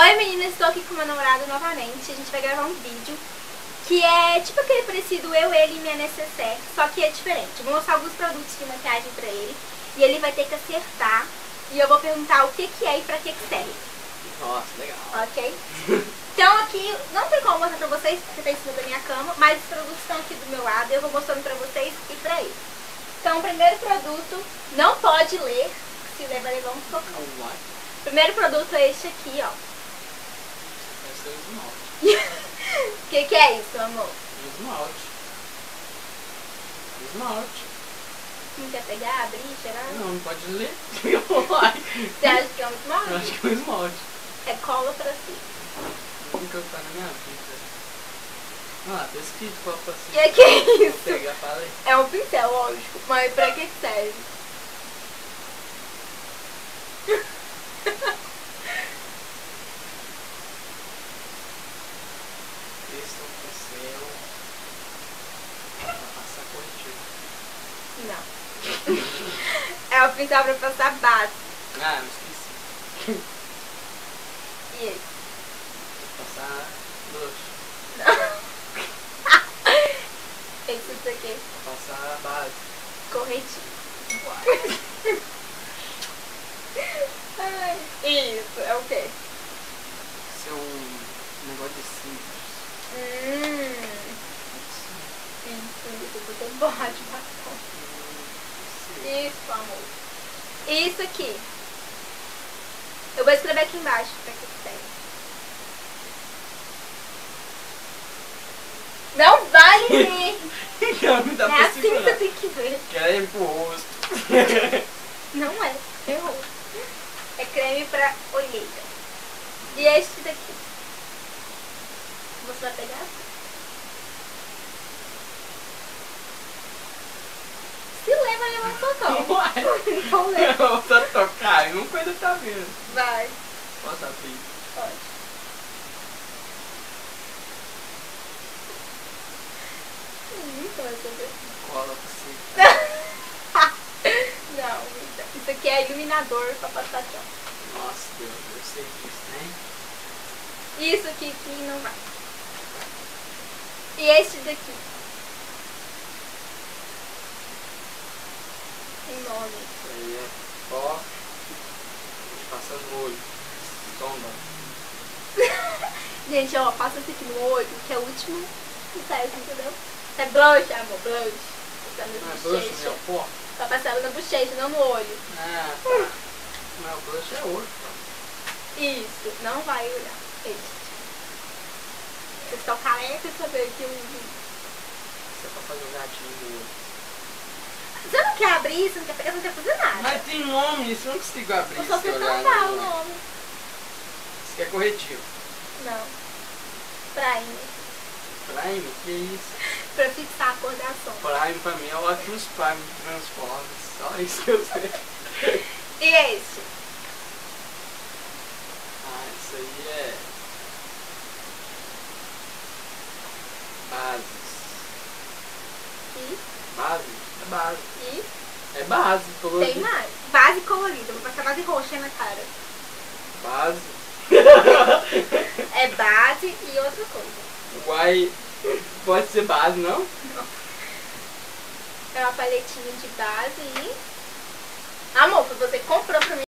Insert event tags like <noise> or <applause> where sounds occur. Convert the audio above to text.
Oi meninas, estou aqui com meu namorado novamente. A gente vai gravar um vídeo que é tipo aquele parecido eu, ele e minha necessaire, só que é diferente. Eu vou mostrar alguns produtos de maquiagem pra ele e ele vai ter que acertar e eu vou perguntar o que que é e pra que que serve. Nossa, legal. Ok? <laughs> Então aqui, não tem como mostrar pra vocês porque tá em cima da minha cama, mas os produtos estão aqui do meu lado e eu vou mostrando pra vocês e pra ele. Então o primeiro produto, não pode ler, se ler vai levar um socão. Primeiro produto é este aqui, ó. Esse é esmalte. O que, que é isso, amor? Esmalte. Esmalte. Não quer pegar, abrir, cheirar? Não, não pode ler. Você acha que é um Eu esmalte? acho que é um esmalte. É cola pra si. Nunca tá na minha vida. Ah, tá escrito qual foi assim. Que que é isso? pegar, falei. É um pincel, lógico. Mas pra que serve? É um pincel. Pra passar corretivo. Não. <laughs> É o pincel pra passar base. Ah, eu esqueci. <laughs> E esse? Passar blush. Não. esse daqui. Pra passar base. Corretivo. Ai, Isso, é o quê? Esse é um negócio de cílios. Hum. Isso, isso. Eu tô borra de batom. Isso, amor. Isso aqui. Eu vou escrever aqui embaixo pra que que serve. Não vai ver! <laughs> Não, não dá É pra assim que você segurar. tem que ver. Quer ir pro rosto. <laughs> Não é. Errou. É creme pra olheira. E este daqui? Você vai pegar? Levar um socão. Uai. Não lê. Eu só tocar, não coisa tá vendo. Vai. Posso abrir? Pode. Nunca vai saber. Cola pra você. <laughs> Não, isso aqui é iluminador pra passar tchau. Nossa, Deus, eu sei disso, né? Isso aqui que não vai. E este daqui? Nome. Aí é pó. A gente passa no olho. Sombra. <laughs> Gente, ó, passa isso aqui no olho, que é o último que sai, entendeu? É blush, amor, blush. Passar Não é blush, é pó? Passar ela na bochecha, não no olho. Ah, tá. Não, o blush é outro. Isso, não vai olhar. Este. Vocês estão carecas de saber que eu uso. Isso é pra fazer um gatinho no olho. Você quer abrir isso, não quer pegar, você não quer fazer nada. Mas tem nome, isso eu não consigo abrir. Eu só se sei tampar o nome. Isso aqui é corretivo. Não. Primer. Prime? Que isso? Pra fixar a cor da sombra. Prime pra mim é o Optimus Prime de Transformers. Só isso que eu sei. <laughs> E esse? Ah, isso aí é. Bases. Base? É base. E? É base, colorido. Tem mais. Base colorida. Vou passar base roxa na cara. Base. É base e outra coisa. Uai. Pode ser base, não? É uma paletinha de base e... Amor, foi você que comprou pra mim.